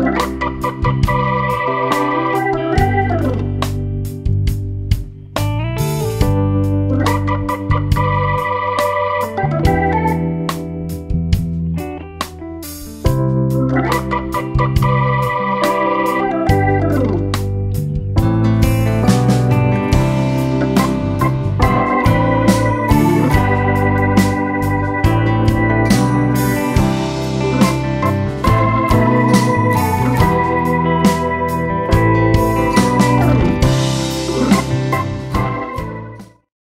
Bye.